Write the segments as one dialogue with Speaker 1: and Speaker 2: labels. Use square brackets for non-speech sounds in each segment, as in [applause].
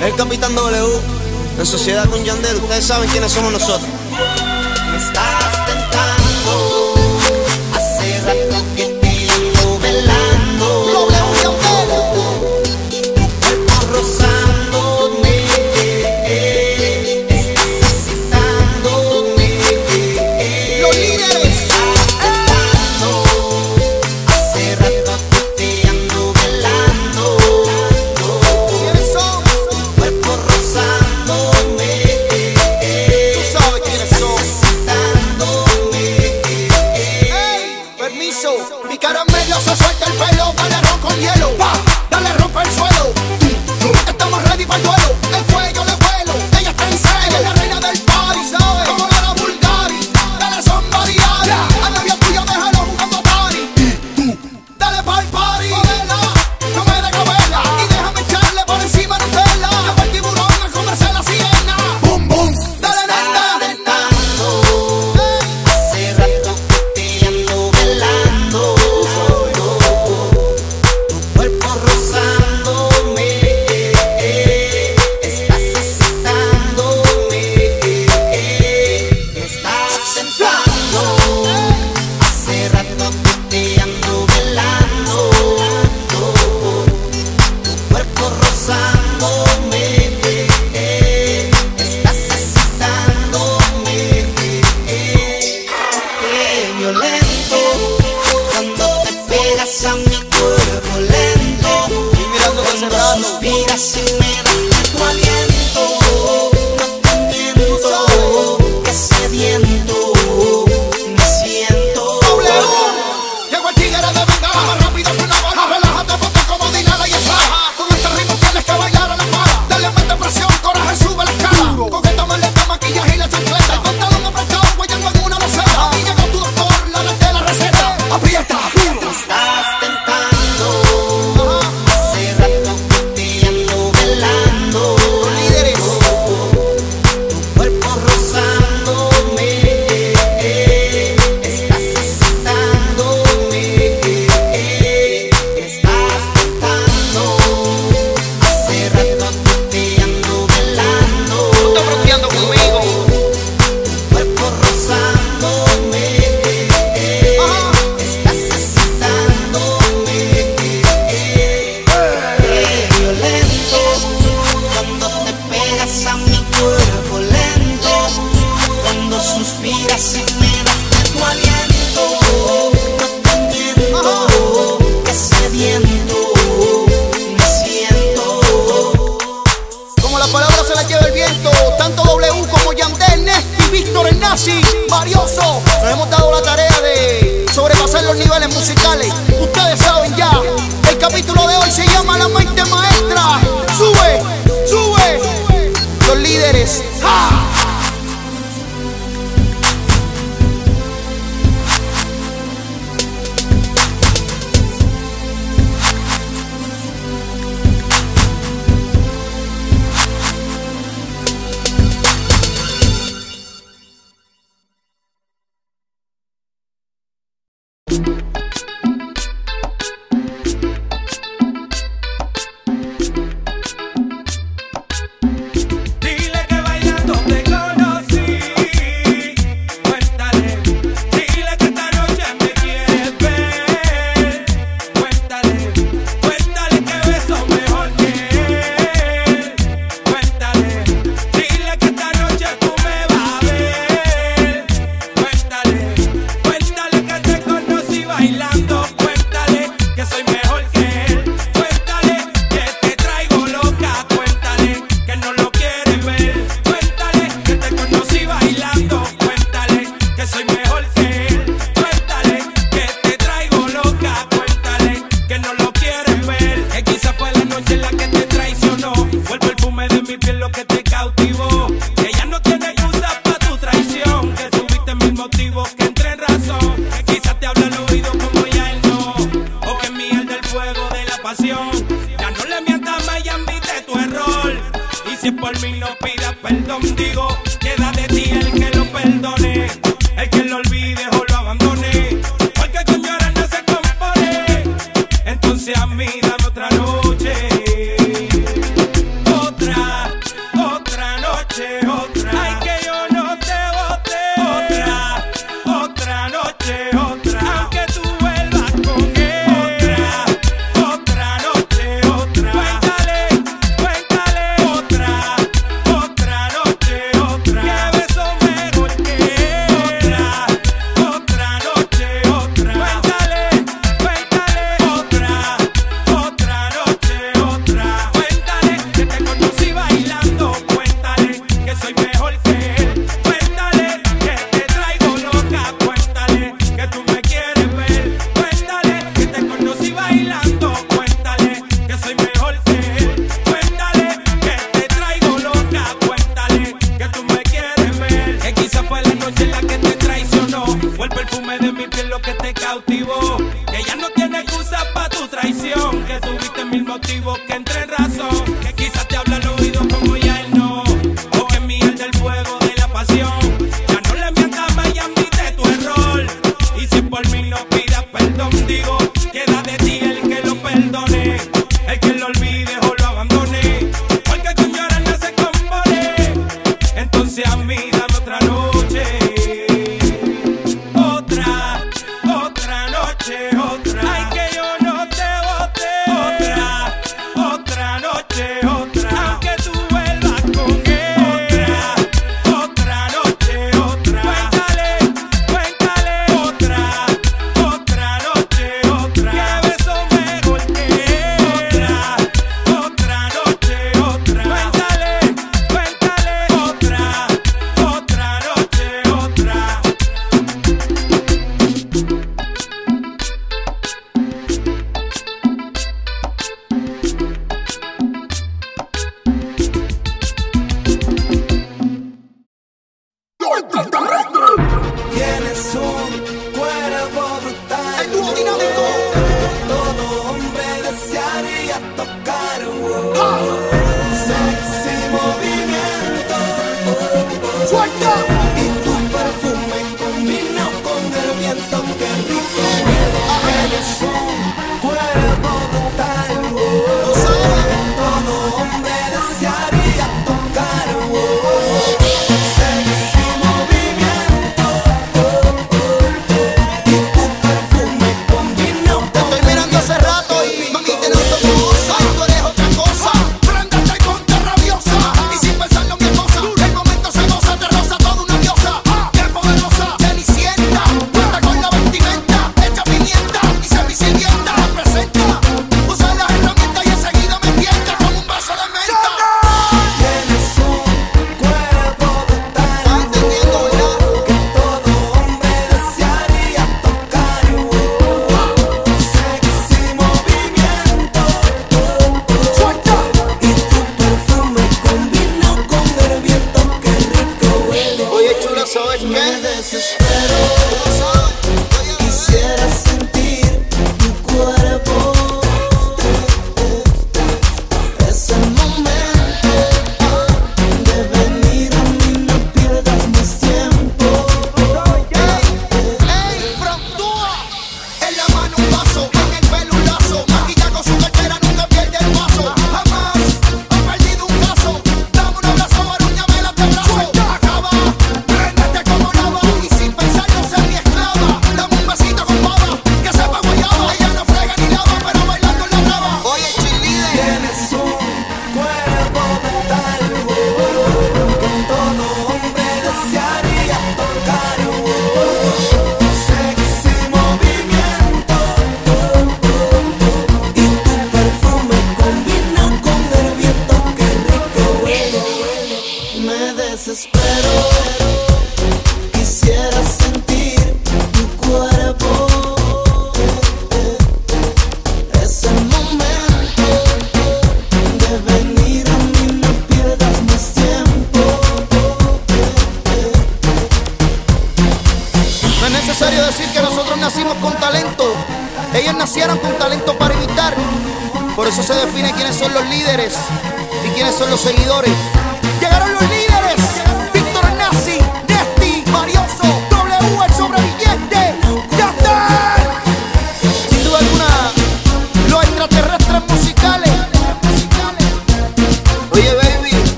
Speaker 1: El Capitán W, en sociedad con Yandel, ustedes saben quiénes somos nosotros.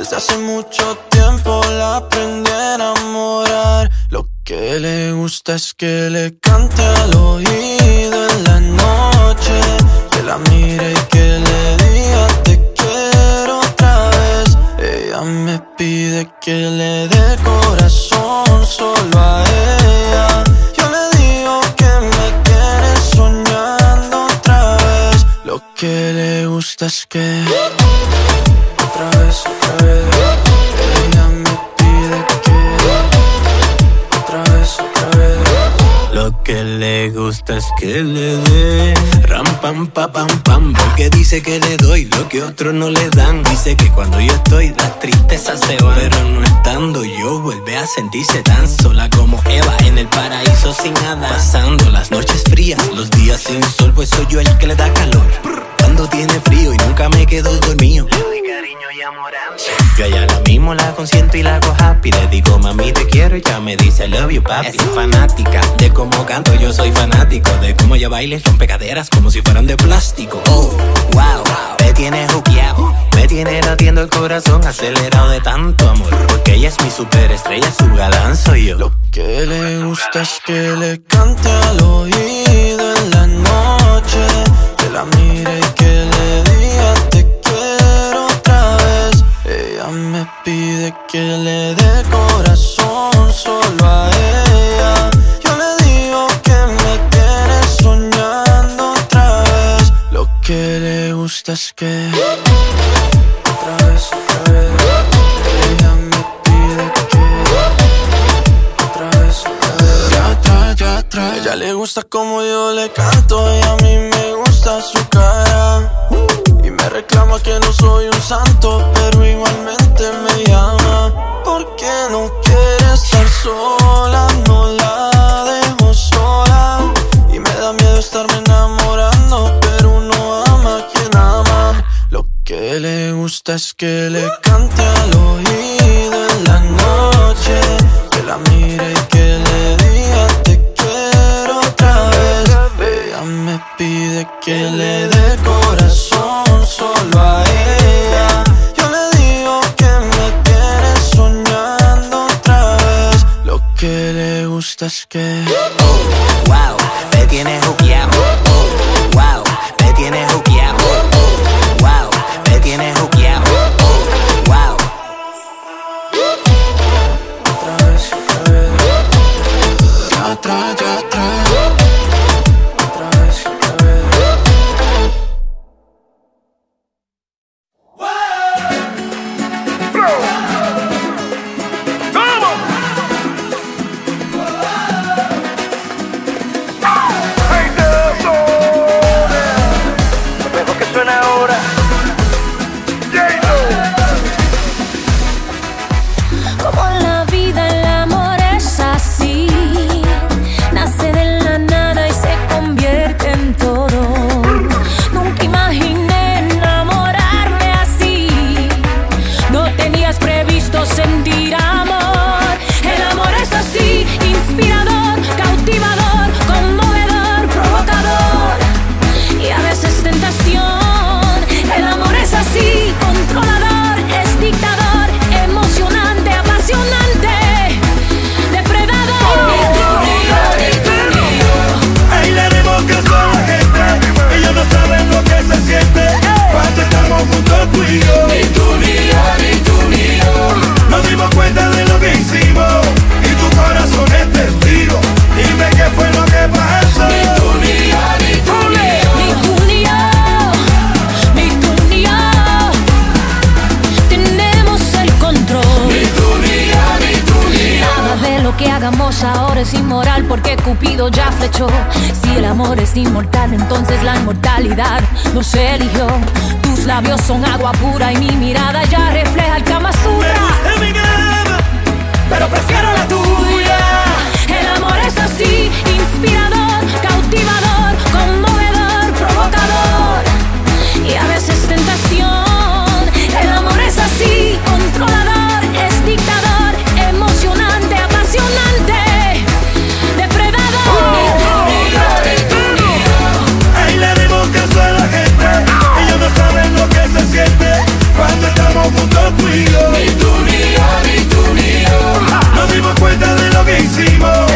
Speaker 2: Desde hace mucho tiempo la aprendí a enamorar. Lo que le gusta es que le cante al oído en la noche. Que la mire y que le diga te quiero otra vez. Ella me pide que le dé corazón solo a ella. Yo le digo que me quiere soñando otra vez. Lo que le gusta es que otra vez, otra vez. Ella me pide que Otra vez, otra vez.
Speaker 3: Lo que le gusta es que le dé. Ram, pam, pa, pam, pam. Porque dice que le doy lo que otros no le dan. Dice que cuando yo estoy las tristezas se van. Pero no estando yo vuelve a sentirse tan sola Como Eva en el paraíso sin nada. Pasando las noches frías, los días sin sol Pues soy yo el que le da calor. Cuando tiene frío y nunca me quedo dormido. Yo allá la mismo la consiento y la hago happy. Le digo, mami, te quiero y ya me dice, love you, papi. Es fanática de cómo canto, yo soy fanático. De cómo ella baila rompe caderas como si fueran de plástico. Oh, wow, me tiene juqueado. Me tiene latiendo el corazón acelerado de tanto amor. Porque ella es mi superestrella, su galán soy yo.
Speaker 2: Lo que le gusta es que le cante al oído en la noche. Que la mire y que le pide que le dé corazón solo a ella. Yo le digo que me tiene soñando otra vez. Lo que le gusta es que otra vez, otra vez. Ella me pide que otra vez, otra vez. Ya atrás, ya atrás. Ella le gusta como yo le canto y a mí me gusta su cara. Y me reclama que no soy un santo, pero igualmente me llama. Porque no quiere estar sola, no la dejo sola. Y me da miedo estarme enamorando, pero uno ama quien ama. Lo que le gusta es que le cante al oído en la noche, que la mire y que le diga te quiero otra vez. Ella me pide que le dé le
Speaker 4: inmortalidad nos eligió. Tus labios son agua pura y mi mirada ya refleja el Kama
Speaker 5: Me
Speaker 4: Sutra.
Speaker 5: gusta mi cama, pero prefiero la tuya.
Speaker 4: El amor es así, inspirador, cautivador, conmovedor, provocador y a veces tentación.
Speaker 5: Hicimos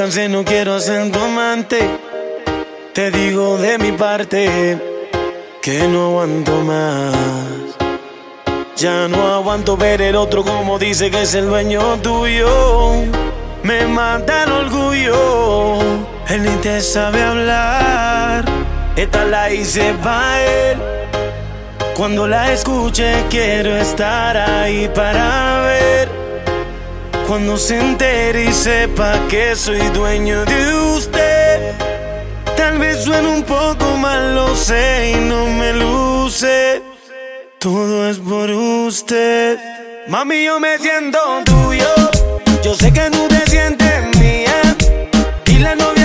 Speaker 5: Entonces no quiero ser tu amante. Te digo de mi parte que no aguanto más. Ya no aguanto ver el otro como dice que es el dueño tuyo. Me mata el orgullo. Él ni te sabe hablar. Esta la hice para él. Cuando la escuche quiero estar ahí para ver cuando se entere y sepa que soy dueño de usted. Tal vez suene un poco mal, lo sé y no me luce. Todo es por usted. Mami, yo me siento tuyo. Yo sé que no te sientes mía. Y la novia.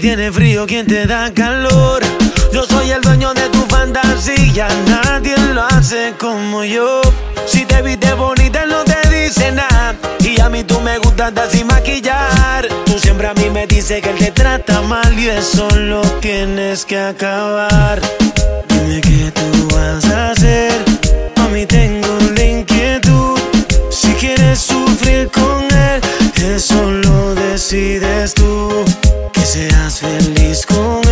Speaker 5: Si tienes frío, ¿quién te da calor? Yo soy el dueño de tu fantasía, nadie lo hace como yo. Si te viste bonita, no te dice nada. Y a mí tú me gustas así maquillar. Tú siempre a mí me dices que él te trata mal y eso lo tienes que acabar. Dime qué tú vas a hacer. A mí tengo la inquietud. Si quieres sufrir con él, eso lo decides tú seas feliz con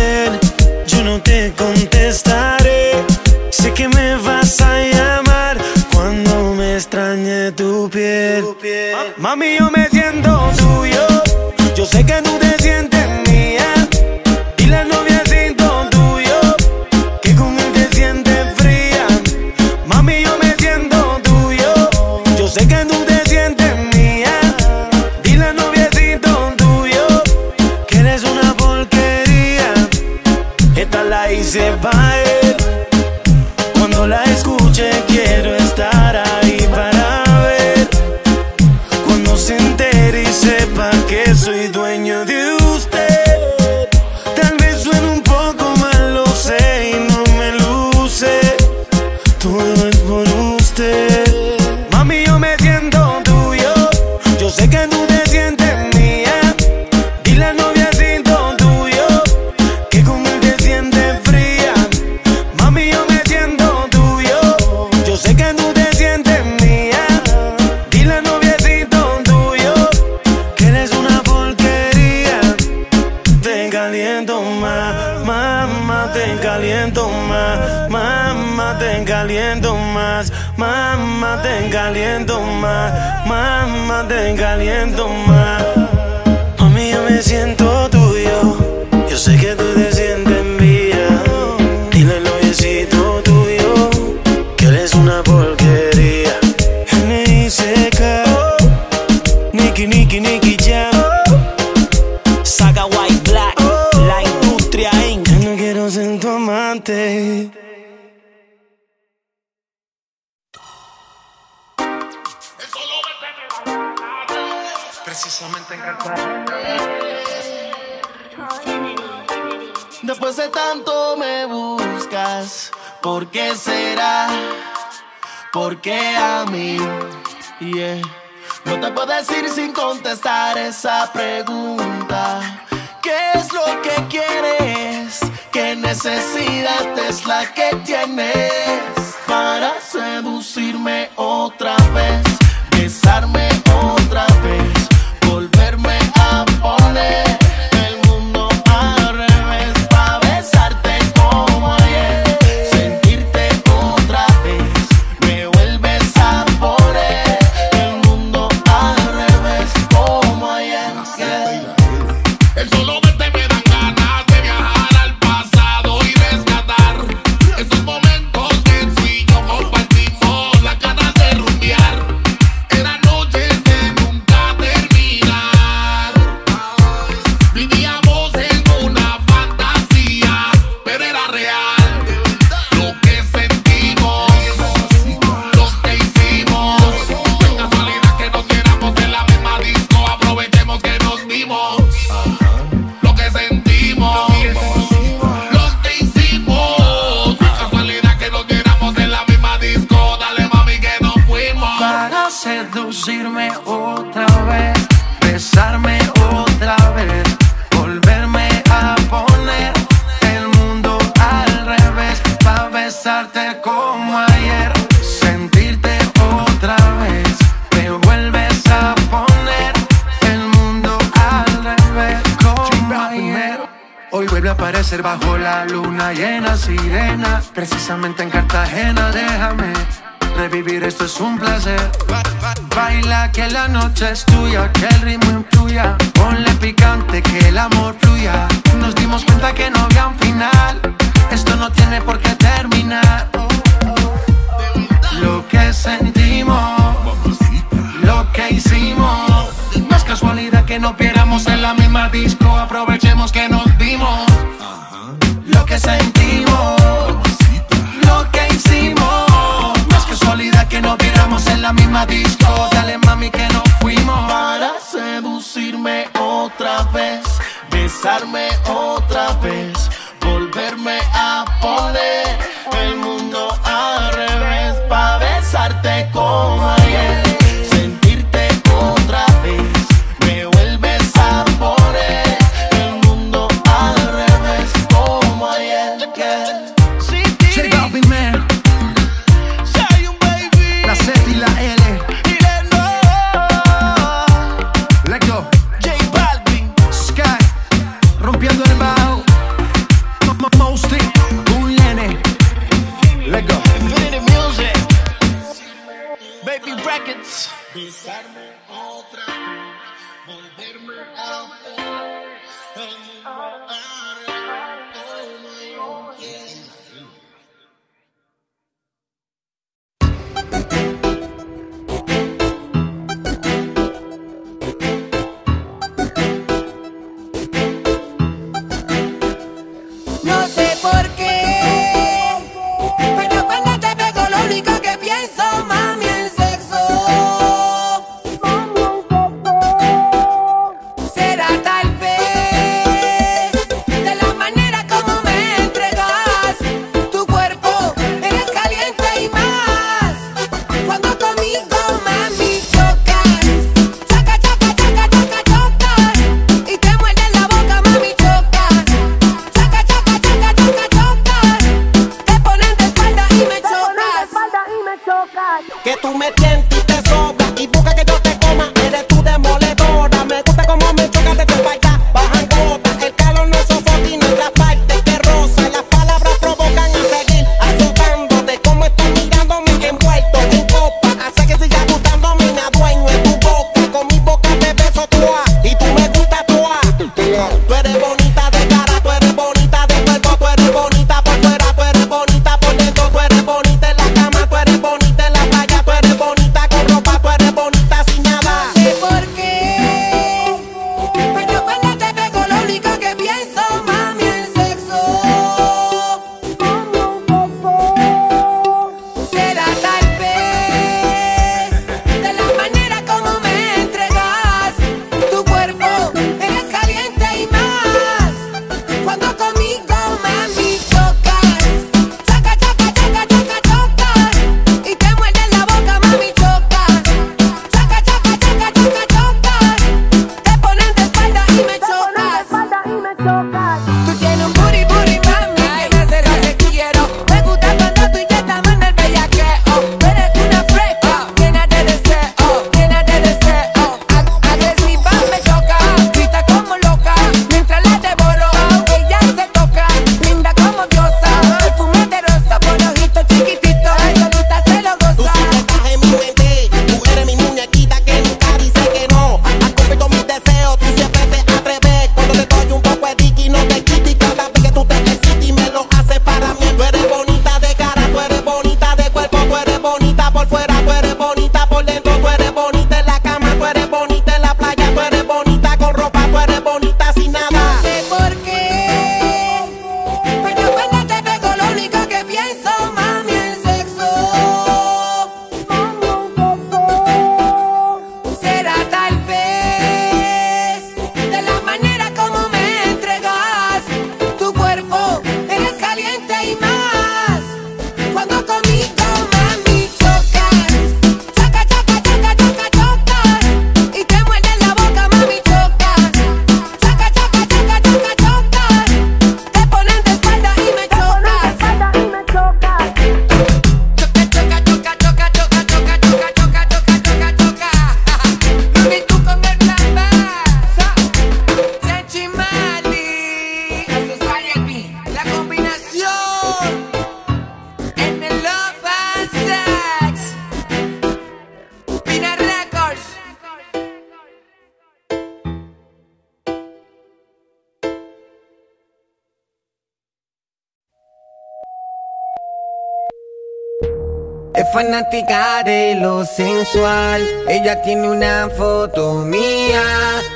Speaker 6: Ella tiene una foto mía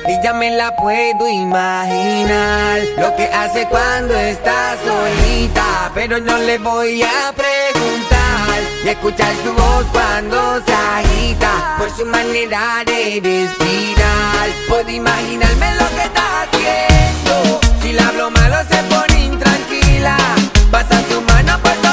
Speaker 6: y ya me la puedo imaginar. Lo que hace cuando está solita, pero no le voy a preguntar. Y escuchar su voz cuando se agita por su manera de respirar. Puedo imaginarme lo que está haciendo. Si le hablo malo se pone intranquila. Pasa su mano por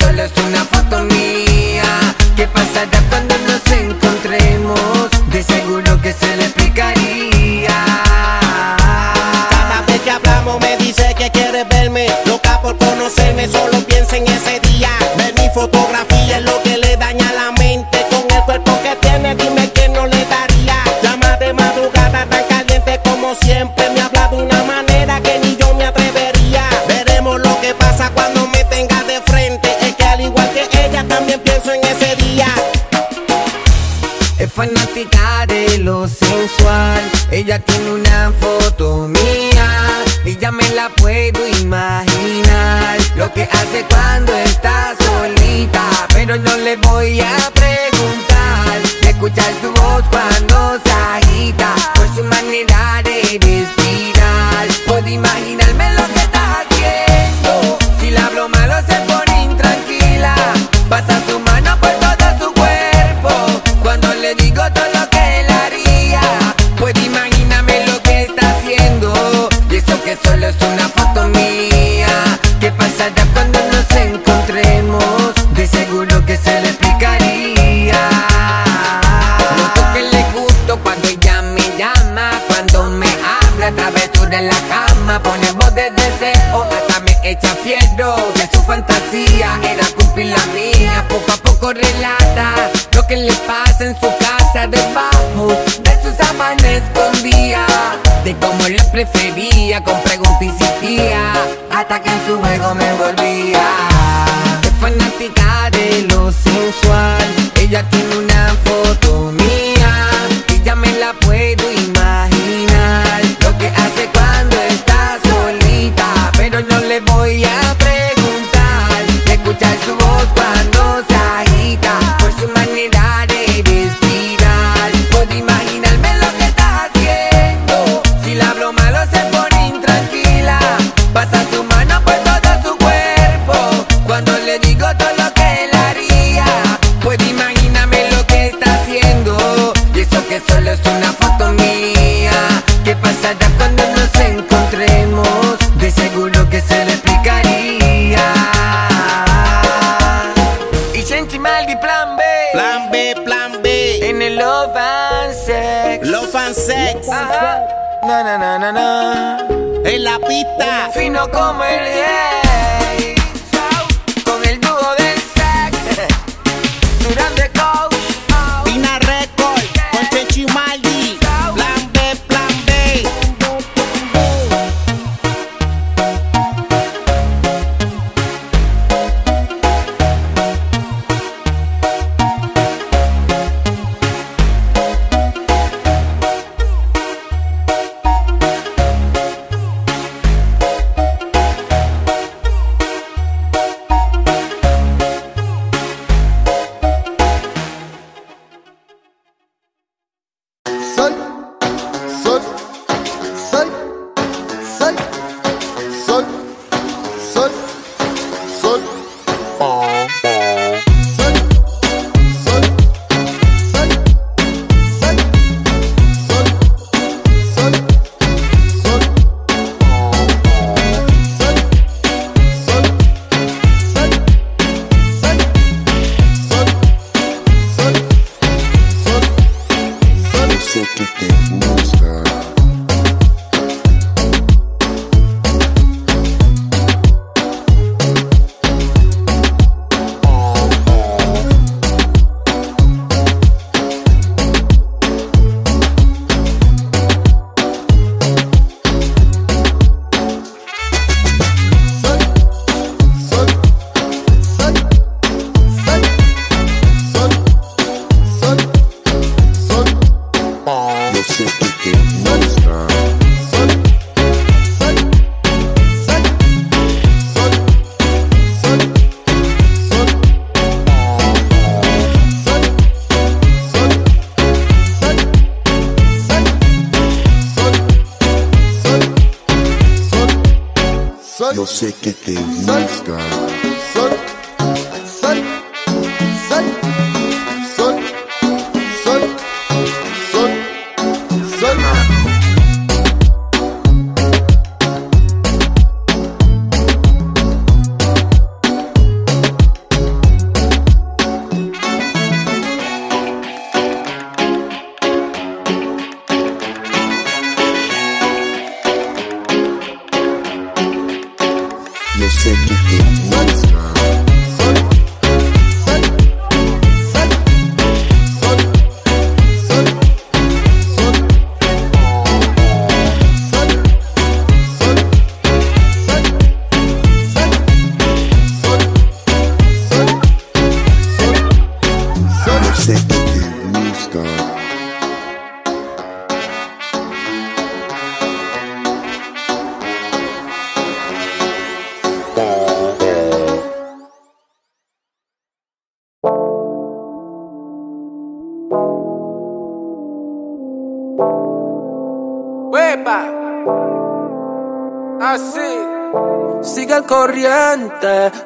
Speaker 6: solo es una foto mía. ¿Qué pasará cuando nos encontremos? De seguro que se le explicaría.
Speaker 7: Cada vez que hablamos me dice que quiere verme Loca por conocerme, solo piensa en ese día Ver mi fotografía
Speaker 6: fanática de lo sensual. Ella tiene una foto mía y ya me la puedo imaginar. Lo que hace cuando está solita, pero no le voy a preguntar. Escuchar su voz cuando se Que su fantasía era cumplir la mía, poco a poco relata lo que le pasa en su casa debajo de sus sábanas escondía, de cómo le prefería con preguntas y insistía, hasta que en su juego me envolvía. Fino como el gay.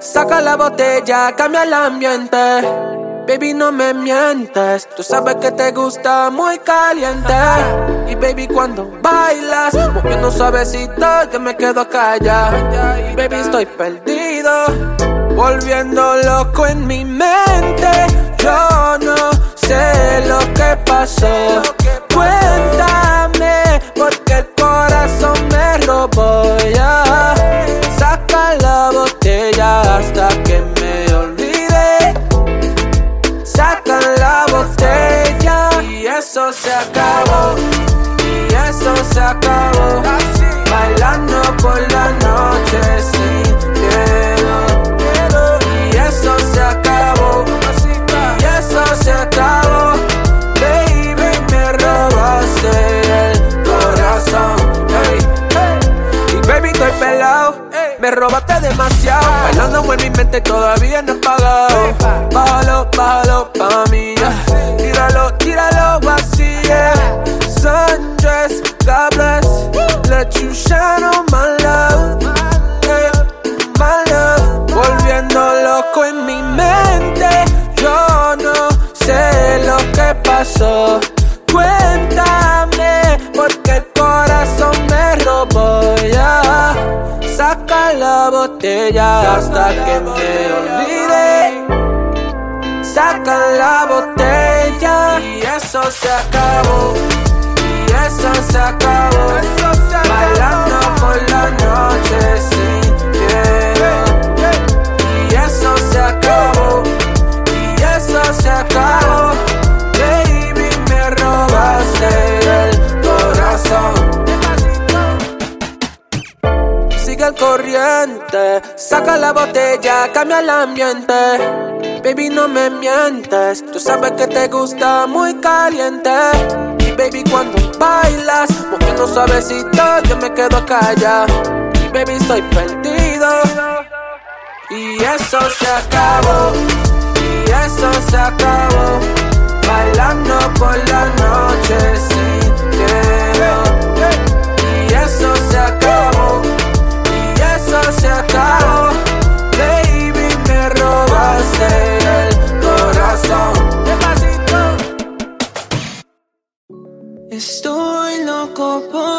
Speaker 8: Saca la botella, cambia el ambiente. Baby, no me mientes, tú sabes que te gusta muy caliente. Y baby, cuando bailas, moviendo suavecito, yo me quedo callada. Y baby, estoy perdido, volviendo loco en mi mente. Yo no sé lo que pasó. Cuéntame, porque acabó. Y eso se acabó. Bailando por la noche sin miedo. Y eso se acabó. Y eso se acabó. Baby, me robaste el corazón. Y baby, estoy pelado. Me robaste demasiado. Bailando en mi mente todavía no he pagado. Bájalo, bájalo pa' mí. Tíralo, tíralo vacío. Let you my love. My love. Volviendo loco en mi mente. Yo no sé lo que pasó. Cuéntame, porque el corazón me robó ya. Saca la botella hasta que me olvide. Saca la botella y eso se acabó. Eso se acabó. Bailando por la noche sin miedo. Y eso se acabó. Y eso se acabó. Baby, me robaste el corazón. Sigue el corriente, saca la botella, cambia el ambiente. Baby, no me mientes, tú sabes que te gusta muy caliente. Baby, cuando bailas, moviendo suavecito, yo me quedo callada. Y baby, estoy perdido. Y eso se acabó, y eso se acabó. Bailando por la noche sin loco por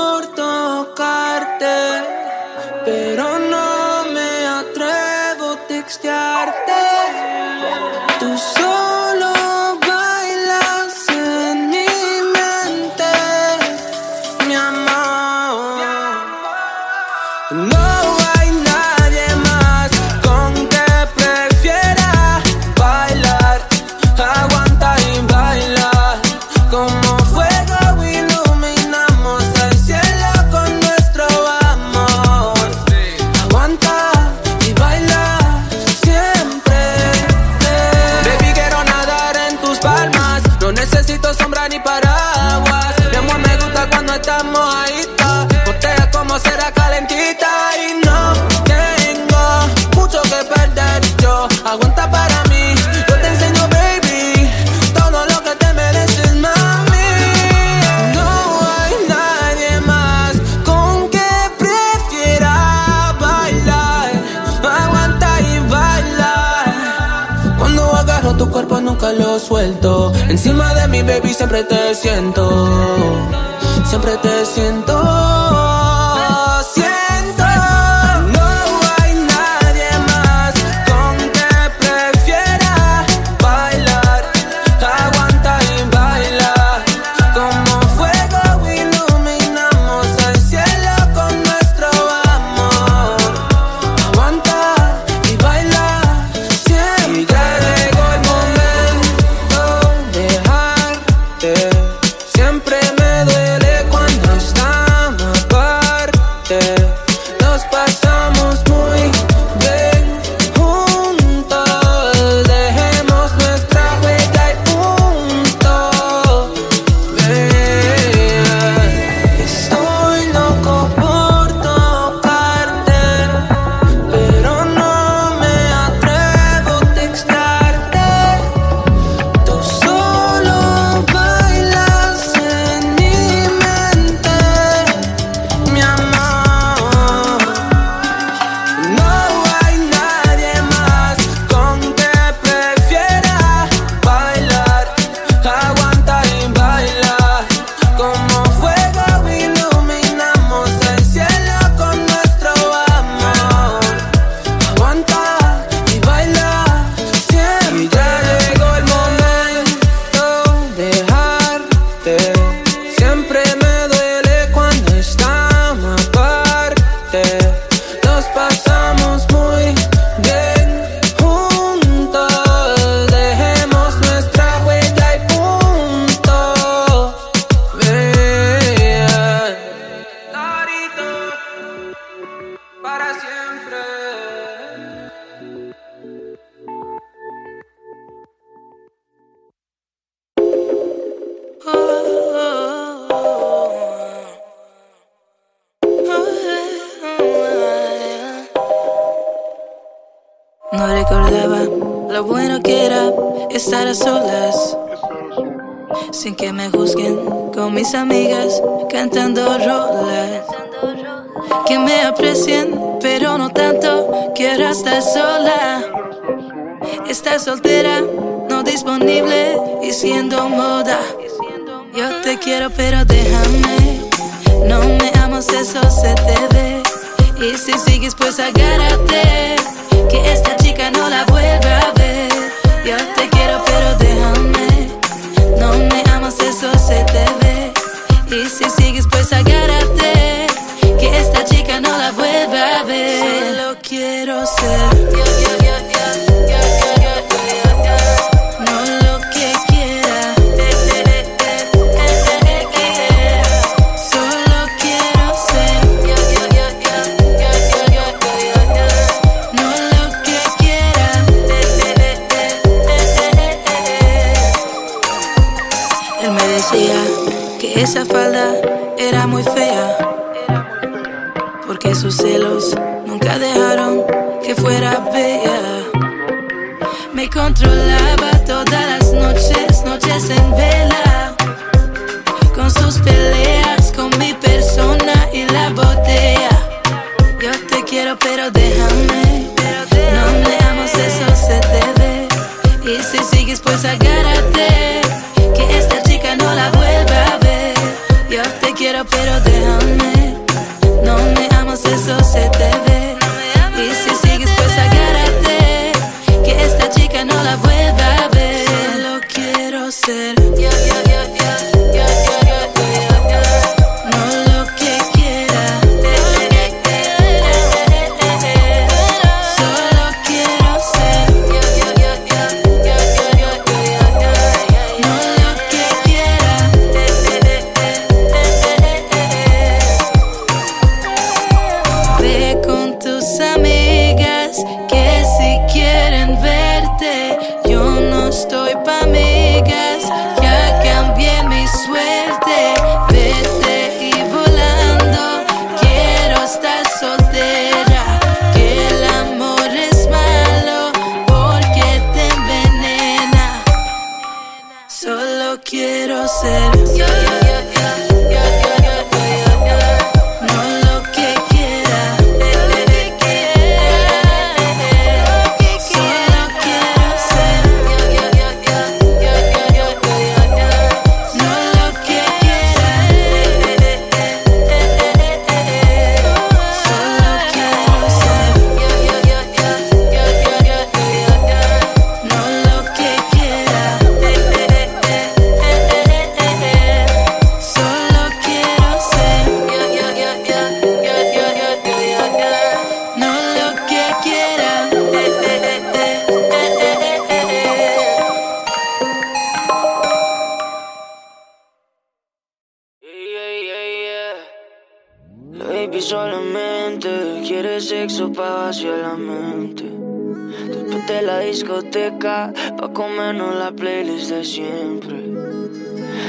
Speaker 2: pa' comernos la playlist de siempre.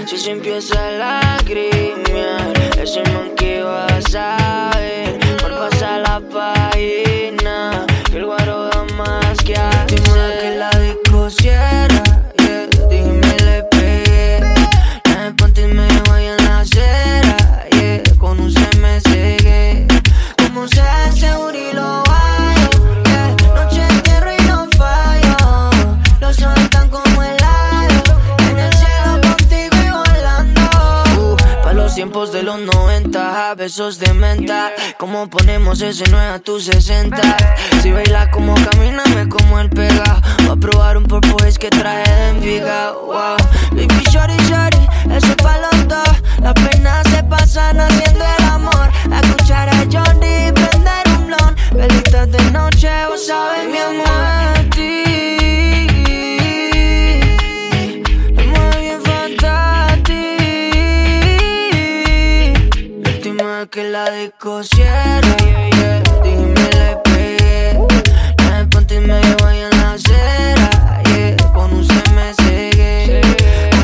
Speaker 2: Si se empieza a lagrimear, ese man que va a besos de menta. Como ponemos ese 9 a tus 60. Si baila como camina, me como el pega. Va a probar un purple haze que traje de Envigado. Wow. Baby, shorty, shorty, eso es pa'. Las penas se pasan haciendo el amor. A escuchar a Johnny, prender un blon. Velitas de noche, vos sabes, mi amor. Que la disco cierra, yeah, yeah. Dime le pegué. La ponte y me llevo ahí en la acera, yeah. Con un CMCG.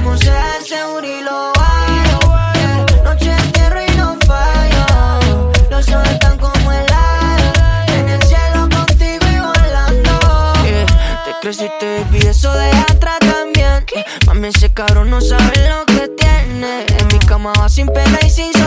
Speaker 2: Como sea el seguro y lo hago, yeah. Noche entero y no fallo. Los ojos están como helados. En el cielo contigo y volando. Yeah. Te creciste, baby, eso de atrás también. Mami, ese cabrón no sabe lo que tiene. En mi cama va sin pena y sin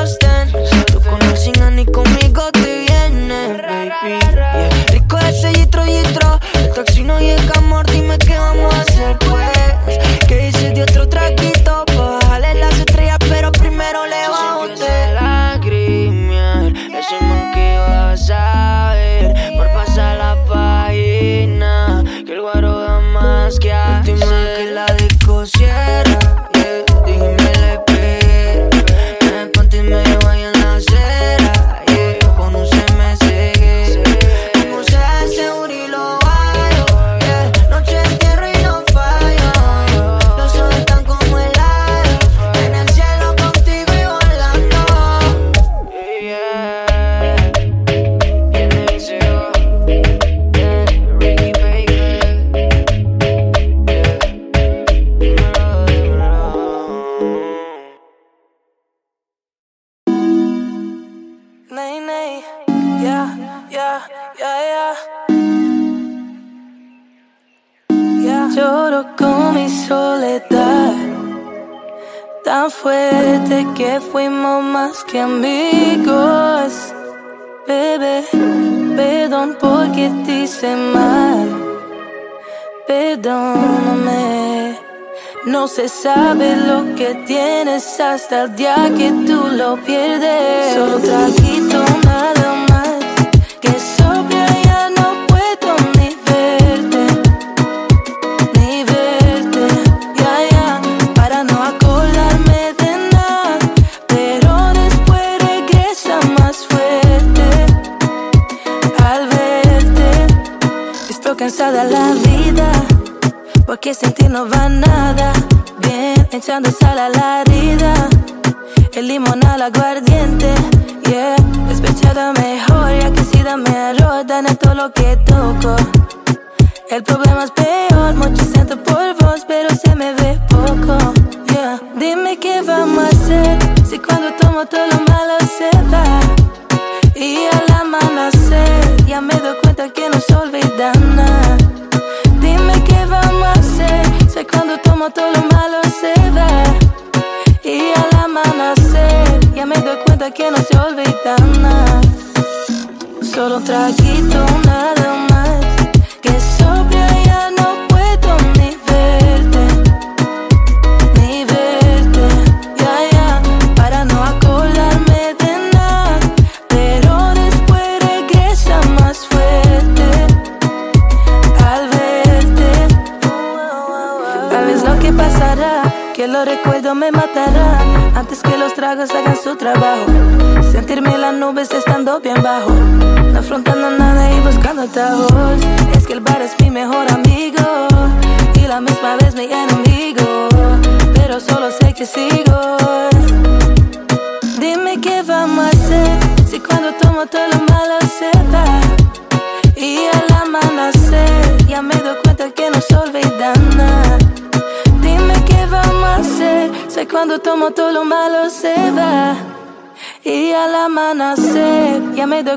Speaker 2: que
Speaker 9: amigos. Bebé, perdón porque te hice mal, perdóname. No se sabe lo que tienes hasta el día que tú lo pierdes. Solo traguito nada. La vida. Porque sin ti no va nada bien, echando sal a la herida, el limón al aguardiente, yeah. Despechada mejor, ya que si dame arroz, dame todo lo que toco. El problema es peor, mucho siento por vos, pero se me ve poco, yeah. Dime qué vamos a hacer, si cuando tomo todo lo malo se va. Y al amanecer, ya me doy cuenta que no se olvida nada. Que no se olvida nada. Solo un traguito, nada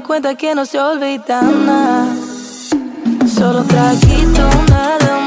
Speaker 10: cuenta que no se olvida nada. Solo traguito nada más.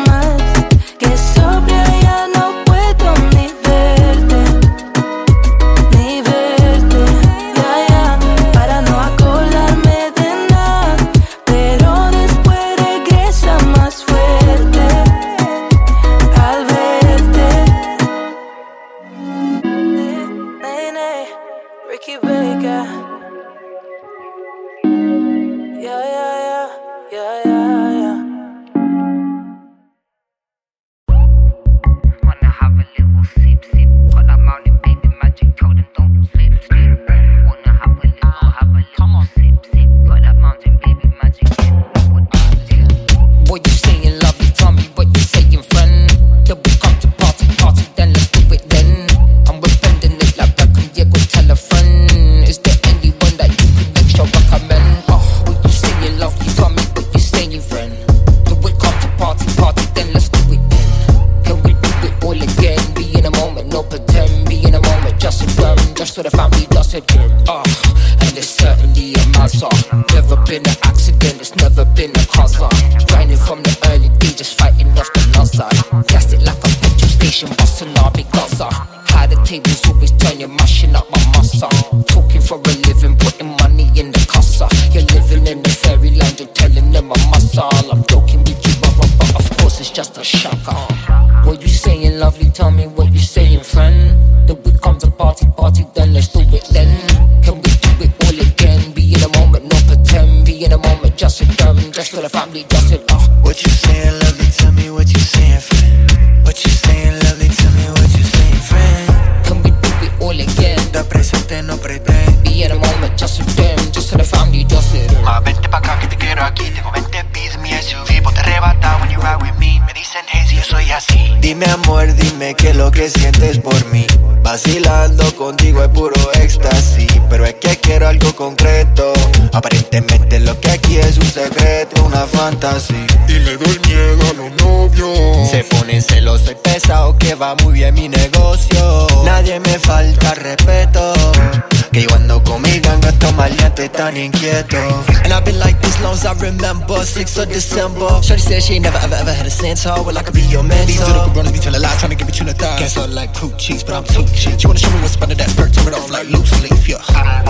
Speaker 11: 6th of December. Shorty said she ain't never ever ever had a sense of Well, I could be your man. These little cabronas be telling lies, trying to get between the thighs. Guess I like crew cheese, but I'm too cheap. You wanna show me what's under that skirt? Turn it off like loose leaf, yeah.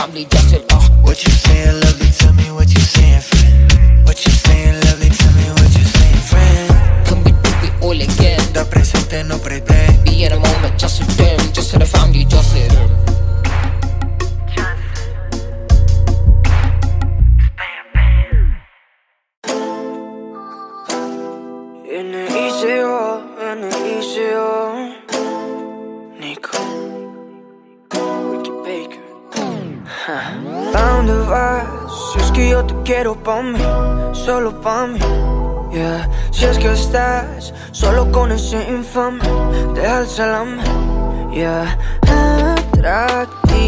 Speaker 12: probably just will uh.
Speaker 13: What you saying, lovely, tell me? What you saying, friend? What you saying, lovely, tell me? What you saying, friend?
Speaker 12: Could be, could be all again.
Speaker 13: Da presente, no pretend.
Speaker 12: Be in a moment, just a dream, Just to the family, just
Speaker 2: with them. quiero pa' mí, solo pa' mí. Yeah. Si es que estás solo con ese infame, deja el salame. Yeah. Atractiva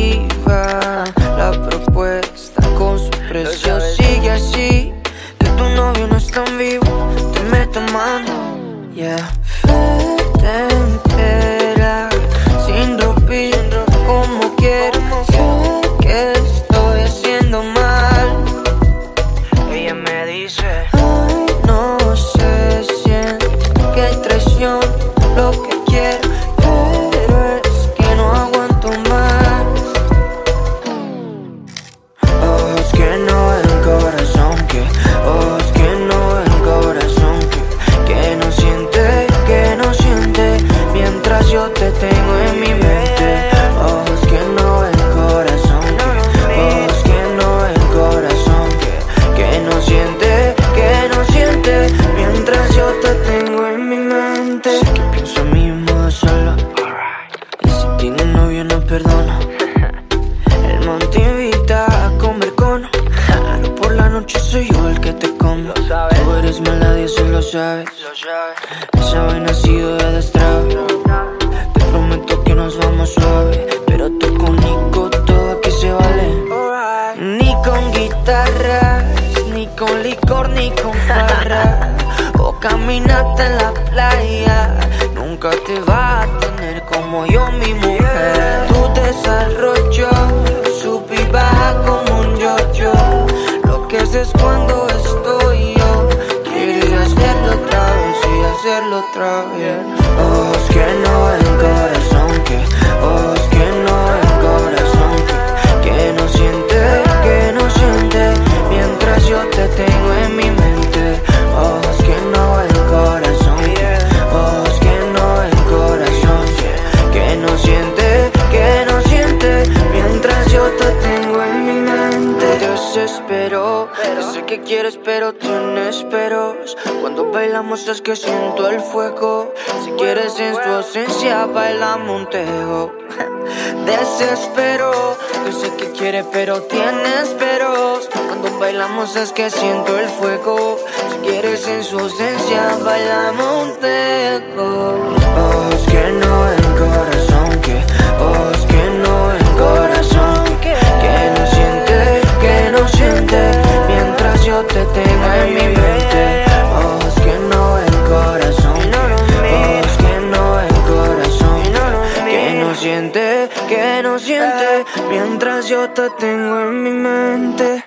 Speaker 2: la propuesta con su precio. Sigue así, que tu novio no es tan vivo. Te meto mano. Yeah. Fetente. sabes. Esa vaina ha de destrave. Te prometo que nos vamos suave. Pero tú con Nico todo aquí se vale. Ni con guitarras, ni con licor, ni con farra. O caminata en la playa. Nunca te va a tener como yo, mi mujer. Tú desarrollo, sub y baja como un yo-yo. Lo que haces cuando bailamos un. [laughs] Desespero, yo sé que quieres, pero tienes peros. Cuando bailamos es que siento el fuego. Si quieres en su ausencia, bailamos un. tengo en mi mente.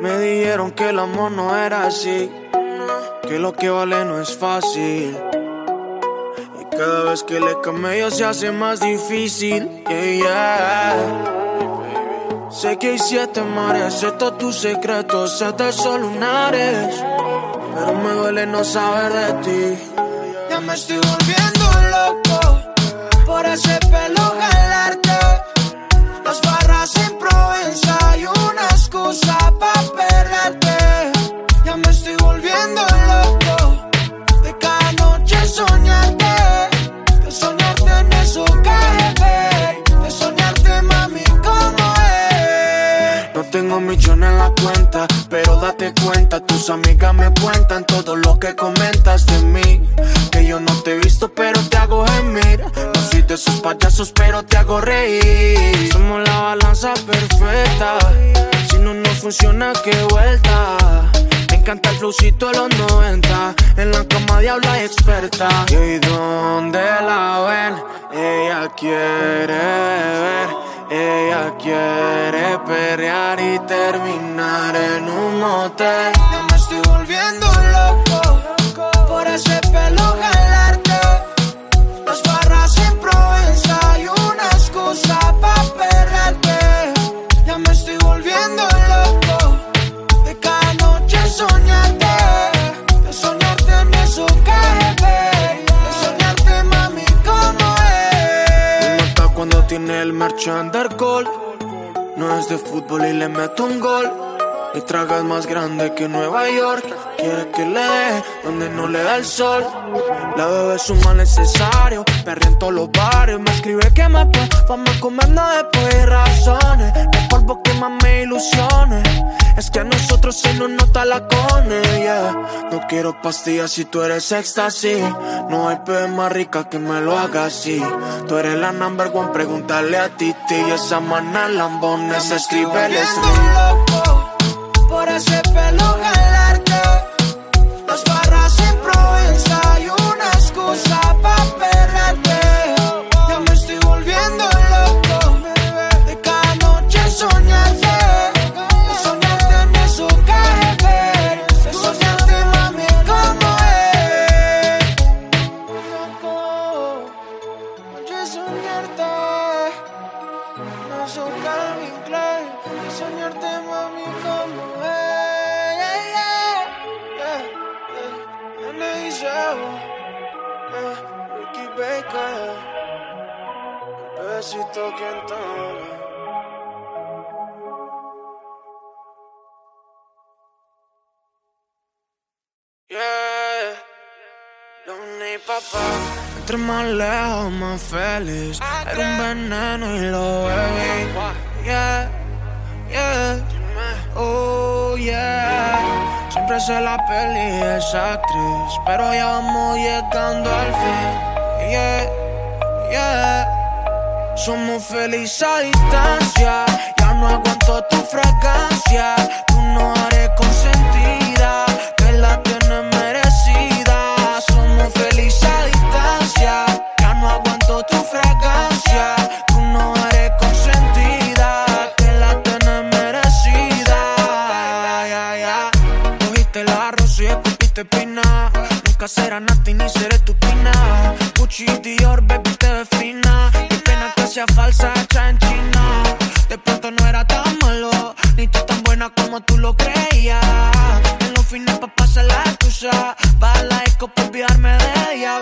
Speaker 14: Me dijeron que el amor no era así, que lo que vale no es fácil. Y cada vez que le camello se hace más difícil. Sé que hay siete mares, sé todos tus secretos, sé de solo lunares. Pero me duele no saber de ti.
Speaker 5: Ya me estoy volviendo
Speaker 14: flowcito de los 90. En la cama diabla experta. Le meto un gol. Mi traga es más grande que Nueva York. Quiere que le dé donde no le da el sol. La bebé es un mal necesario. En todos los barrios. Me escribe que me pa' fama comernos después hay razones. El polvo que más me ilusiones. Es que a nosotros se nos nota la cone, yeah. No quiero pastillas si tú eres éxtasis. No hay pez más rica que me lo haga así. Tú eres la number one, pregúntale a Titi. Y esa mana lambones escribe el
Speaker 5: loco por ese
Speaker 14: Entre más lejos, más feliz. Era un veneno y lo bebí. Yeah, yeah. Oh, yeah. Siempre sé la peli esa actriz. Pero ya vamos llegando al fin. Yeah, yeah. Somos felices a distancia. Ya no aguanto tu fragancia. Tú no será Nati ni seré tu pina. Gucci Dior, baby, te ves fina. Qué pena que sea falsa, hecha en China. De pronto no era tan malo, ni tú tan buena como tú lo creías. En los fines pa' pasar la excusa. Va la eco pa' olvidarme de ella,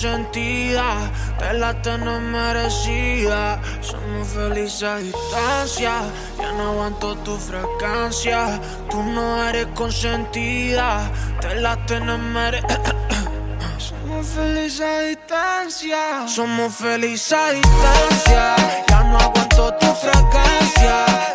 Speaker 14: consentida, te la tenés merecida. Somos felices a distancia. Ya no aguanto tu fragancia. Tú no eres consentida, te la tenés merecida. [coughs] Somos felices a distancia. Somos felices a distancia. Ya no aguanto tu fragancia.